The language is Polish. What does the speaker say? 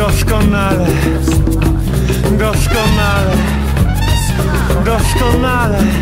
Doskonale. Doskonale. Doskonale.